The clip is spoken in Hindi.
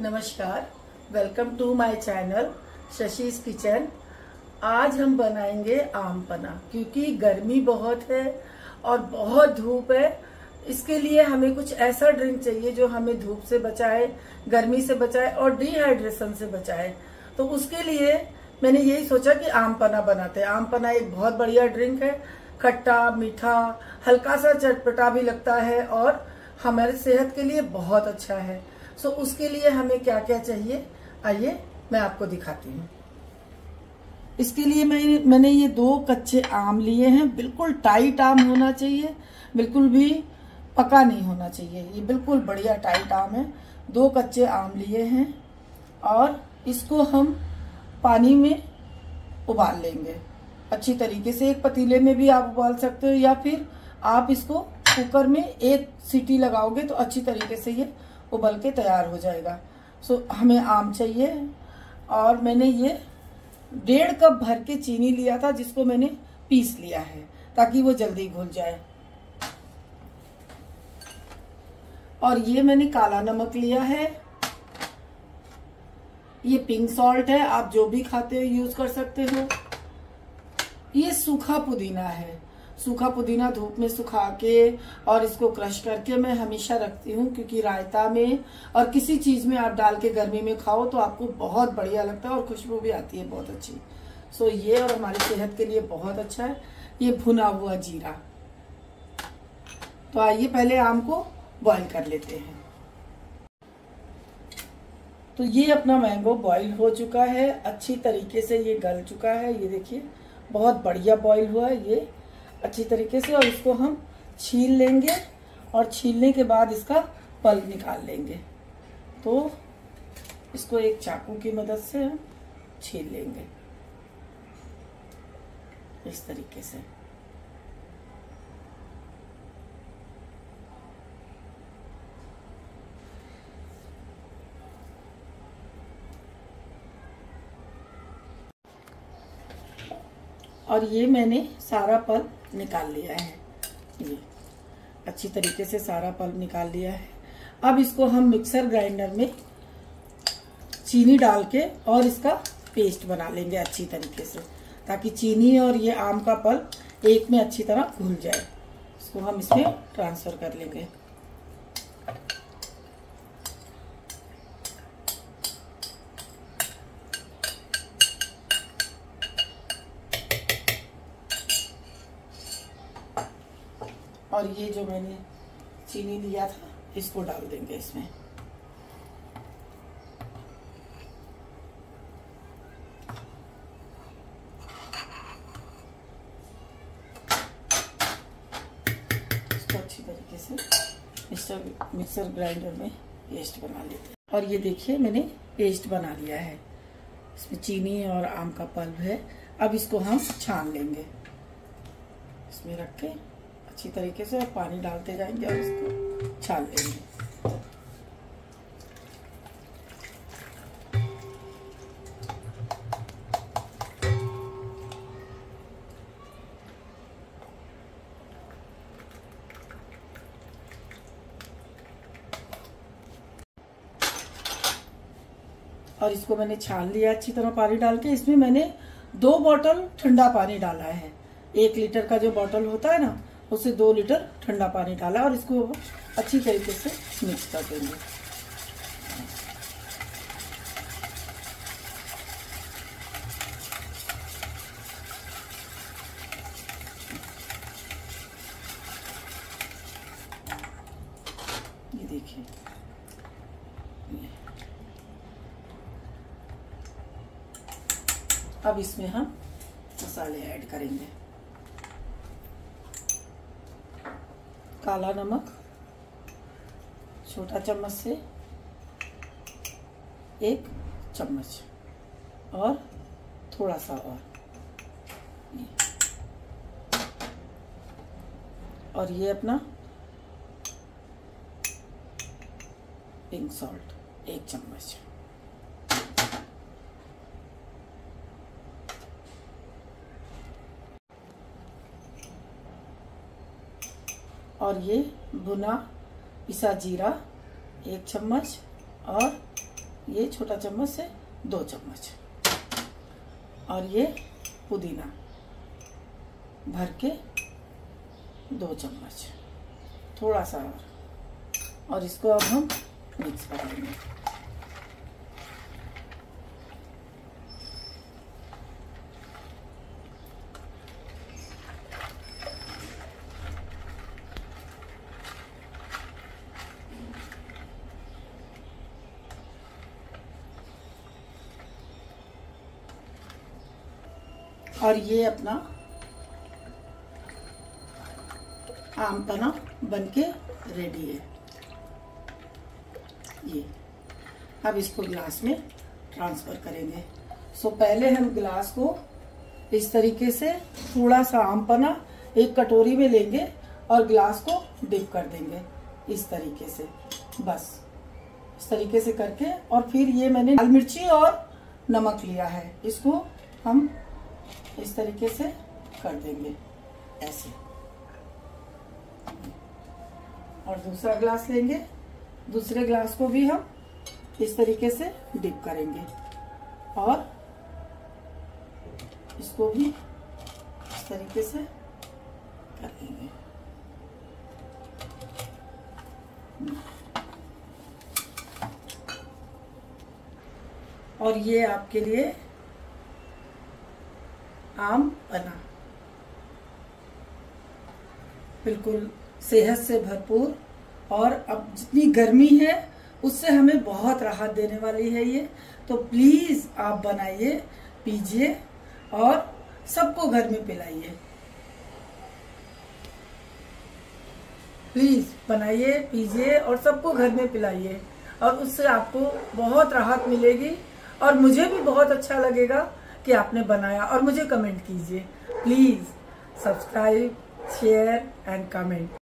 नमस्कार welcome to my channel Shashi's Kitchen आज हम बनाएँगे आम पना क्योंकि गर्मी बहुत है और बहुत धूप है। इसके लिए हमें कुछ ऐसा ड्रिंक चाहिए जो हमें धूप से बचाए, गर्मी से बचाए और डिहाइड्रेशन से बचाए। तो उसके लिए मैंने यही सोचा कि आम पना बनाते हैं। आम पना एक बहुत बढ़िया ड्रिंक है। खट्टा, मीठा, हल्का सा चटपटा भी लगता है और हमारे सेहत के लिए बहुत अच्छा है। सो so, उसके लिए हमें क्या क्या चाहिए? आइए मैं आपको दिखाती हूँ। इसके लिए मैं मैंने ये दो कच्चे आम लिए हैं। बिल्कुल टाइट आम होना चाहिए। बिल्कुल भी पका नहीं होना चाहिए। ये बिल्कुल बढ़िया टाइट आम है। दो कच्चे आम लिए हैं और इसको हम पानी में उबाल लेंगे। अच्छी तरीके से एक पतीले में भी आप उबाल सकते हो या फिर आप इसको कुकर में एक सीटी लगाओगे तो अच्छी तरीके से ये उबल के तैयार हो जाएगा। सो हमें आम चाहिए और मैंने ये डेढ़ कप भर के चीनी लिया था, जिसको मैंने पीस लिया है, ताकि वो जल्दी घुल जाए। और ये मैंने काला नमक लिया है। ये पिंक सॉल्ट है, आप जो भी खाते हो, यूज़ कर सकते हो। ये सूखा पुदीना है। सूखा पुदीना धूप में सुखा के और इसको क्रश करके मैं हमेशा रखती हूँ, क्योंकि रायता में और किसी चीज़ में आप डाल के गर्मी में खाओ तो आपको बहुत बढ़िया लगता है और खुशबू भी आती है बहुत अच्छी। सो ये और हमारी सेहत के लिए बहुत अच्छा है। ये भुना हुआ जीरा। तो आइए पहले आम को बॉईल कर लेते हैं। तो ये अपना मैंगो बॉईल हो चुका है। अच्छी तरीके से ये गल चुका है। ये देखिए, बहुत बढ़िया बॉईल हुआ है। ये अच्छी तरीके से और इसको हम छील लेंगे और छीलने के बाद इसका पल्प निकाल लेंगे। तो इसको एक चाकू की मदद से हम छील लेंगे। इस तरीके से। और ये मैंने सारा पल्प निकाल लिया है। ये अच्छी तरीके से सारा पल्प निकाल लिया है। अब इसको हम मिक्सर ग्राइंडर में चीनी डाल के और इसका पेस्ट बना लेंगे अच्छी तरीके से, ताकि चीनी और ये आम का पल्प एक में अच्छी तरह घुल जाए। इसको हम इसमें ट्रांसफ़र कर लेंगे। और ये जो मैंने चीनी लिया था, इसको डाल देंगे इसमें। इसको अच्छी तरीके से मिक्सर मिक्सर ग्राइंडर में पेस्ट बना लेते हैं। और ये देखिए, मैंने पेस्ट बना लिया है। इसमें चीनी और आम का पल्प है। अब इसको हम छान लेंगे। इसमें रख के अच्छी तरीके से पानी डालते जाएँगे और इसको छान लेंगे। और इसको मैंने छान लिया अच्छी तरह पानी डाल के। इसमें मैंने दो बोतल ठंडा पानी डाला है। एक लीटर का जो बोतल होता है ना उससे दो लीटर ठंडा पानी डाला और इसको अच्छी तरीके से मिक्स कर देंगे। ये देखिए। अब इसमें हम मसाले ऐड करेंगे। काला नमक, छोटा चम्मच से एक चम्मच, और थोड़ा सा और। और ये अपना पिंक सॉल्ट एक चम्मच। और ये भुना पिसा जीरा एक चम्मच और ये छोटा चम्मच से दो चम्मच। और ये पुदीना भर के दो चम्मच। थोड़ा सा और इसको अब हम मिक्स कर और ये अपना आम पना बन के रेडी है। ये। अब इसको गिलास में ट्रांसफ़र करेंगे। सो पहले हम गिलास को इस तरीके से थोड़ा सा आम पना एक कटोरी में लेंगे और गिलास को डिप कर देंगे इस तरीके से। बस। इस तरीके से करके और फिर ये मैंने लाल मिर्ची और नमक लिया है। इसको हम इस तरीके से कर देंगे, ऐसे। और दूसरा ग्लास लेंगे। दूसरे ग्लास को भी हम इस तरीके से डिप करेंगे। और इसको भी इस तरीके से कर देंगे। और ये आपके लिए आम बना। बिल्कुल, सेहत से भरपूर और अब जितनी गर्मी है, उससे हमें बहुत राहत देने वाली है ये। तो प्लीज़ आप बनाइए, पीजिए और सबको घर में पिलाइए। प्लीज़ बनाइए, पीजिए और सबको घर में पिलाइए और उससे आपको बहुत राहत मिलेगी और मुझे भी बहुत अच्छा लगेगा। कि आपने बनाया और मुझे कमेंट कीजिए। Please subscribe share and comment.